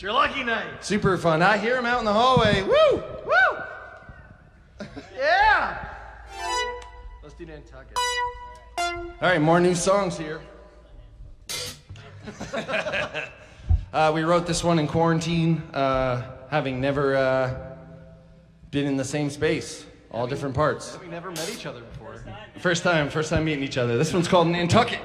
It's your lucky night. Super fun. I hear him out in the hallway. Woo! Woo! yeah! Let's do Nantucket. All right, more new songs here. uh, we wrote this one in quarantine, uh, having never uh, been in the same space, all different parts. We never met each other before. First time, first time meeting each other. This one's called Nantucket.